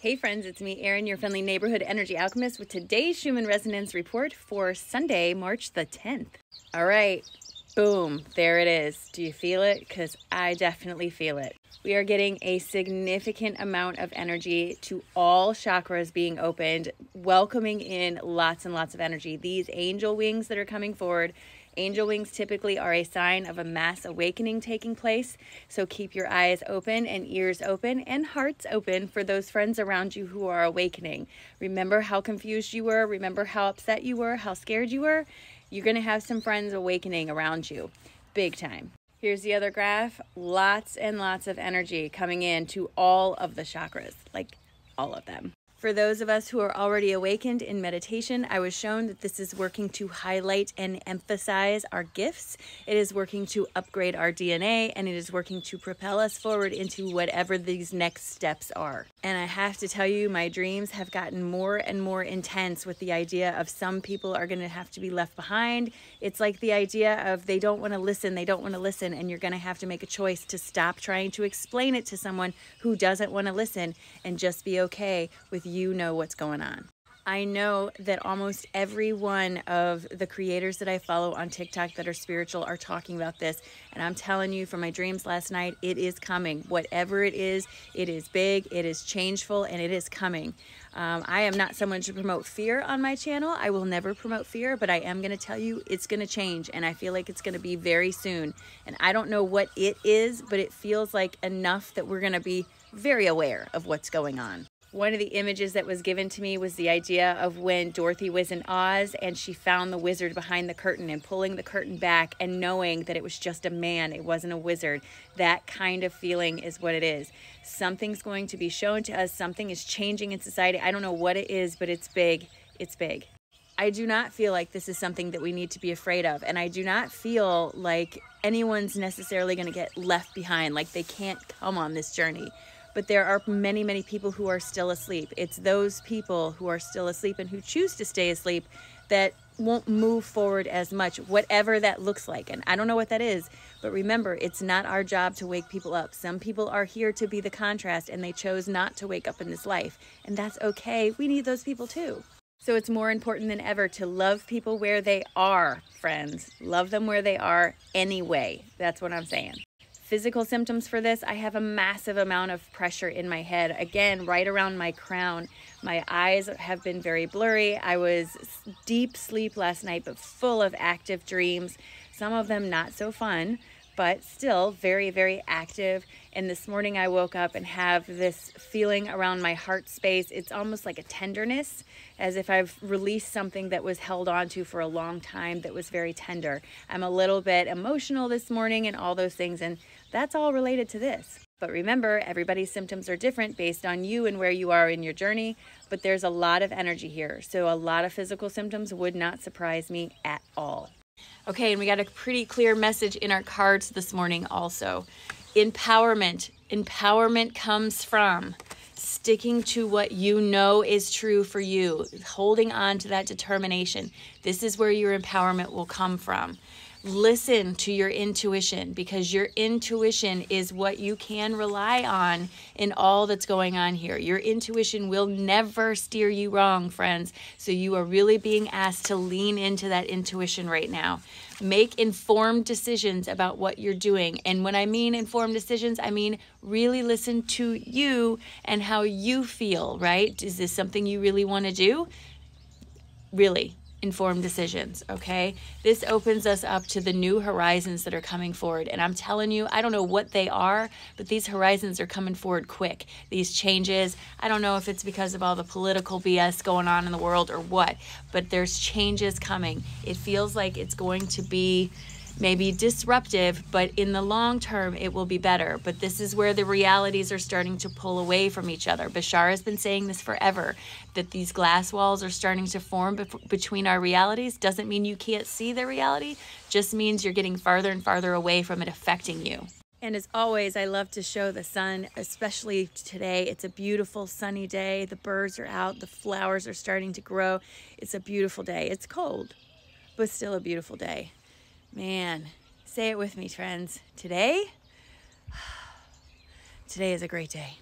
Hey friends, it's me, Erin, your friendly neighborhood energy alchemist with today's Schumann Resonance Report for Sunday, March the 10th. All right, boom, there it is. Do you feel it? Because I definitely feel it. We are getting a significant amount of energy to all chakras being opened, welcoming in lots and lots of energy. These angel wings that are coming forward Angel wings typically are a sign of a mass awakening taking place. So keep your eyes open and ears open and hearts open for those friends around you who are awakening. Remember how confused you were. Remember how upset you were, how scared you were. You're going to have some friends awakening around you. Big time. Here's the other graph. Lots and lots of energy coming in to all of the chakras, like all of them. For those of us who are already awakened in meditation, I was shown that this is working to highlight and emphasize our gifts. It is working to upgrade our DNA and it is working to propel us forward into whatever these next steps are. And I have to tell you, my dreams have gotten more and more intense with the idea of some people are going to have to be left behind. It's like the idea of they don't want to listen, they don't want to listen, and you're going to have to make a choice to stop trying to explain it to someone who doesn't want to listen and just be okay with you know what's going on. I know that almost every one of the creators that I follow on TikTok that are spiritual are talking about this. And I'm telling you from my dreams last night, it is coming. Whatever it is, it is big, it is changeful, and it is coming. Um, I am not someone to promote fear on my channel. I will never promote fear, but I am going to tell you it's going to change. And I feel like it's going to be very soon. And I don't know what it is, but it feels like enough that we're going to be very aware of what's going on. One of the images that was given to me was the idea of when Dorothy was in Oz and she found the wizard behind the curtain and pulling the curtain back and knowing that it was just a man, it wasn't a wizard. That kind of feeling is what it is. Something's going to be shown to us, something is changing in society. I don't know what it is, but it's big. It's big. I do not feel like this is something that we need to be afraid of. And I do not feel like anyone's necessarily going to get left behind, like they can't come on this journey but there are many, many people who are still asleep. It's those people who are still asleep and who choose to stay asleep that won't move forward as much, whatever that looks like. And I don't know what that is, but remember, it's not our job to wake people up. Some people are here to be the contrast and they chose not to wake up in this life. And that's okay. We need those people too. So it's more important than ever to love people where they are, friends. Love them where they are anyway. That's what I'm saying physical symptoms for this, I have a massive amount of pressure in my head. Again, right around my crown. My eyes have been very blurry. I was deep sleep last night, but full of active dreams. Some of them not so fun, but still very, very active. And this morning I woke up and have this feeling around my heart space. It's almost like a tenderness, as if I've released something that was held onto for a long time that was very tender. I'm a little bit emotional this morning and all those things. And that's all related to this. But remember, everybody's symptoms are different based on you and where you are in your journey, but there's a lot of energy here. So a lot of physical symptoms would not surprise me at all. Okay, and we got a pretty clear message in our cards this morning also. Empowerment. Empowerment comes from sticking to what you know is true for you, holding on to that determination. This is where your empowerment will come from listen to your intuition because your intuition is what you can rely on in all that's going on here. Your intuition will never steer you wrong, friends. So you are really being asked to lean into that intuition right now. Make informed decisions about what you're doing. And when I mean informed decisions, I mean really listen to you and how you feel, right? Is this something you really want to do? Really, informed decisions, okay? This opens us up to the new horizons that are coming forward. And I'm telling you, I don't know what they are, but these horizons are coming forward quick. These changes, I don't know if it's because of all the political BS going on in the world or what, but there's changes coming. It feels like it's going to be may be disruptive, but in the long term, it will be better. But this is where the realities are starting to pull away from each other. Bashar has been saying this forever that these glass walls are starting to form between our realities. Doesn't mean you can't see the reality, just means you're getting farther and farther away from it affecting you. And as always, I love to show the sun, especially today. It's a beautiful sunny day. The birds are out, the flowers are starting to grow. It's a beautiful day. It's cold, but still a beautiful day. Man, say it with me, friends. Today, today is a great day.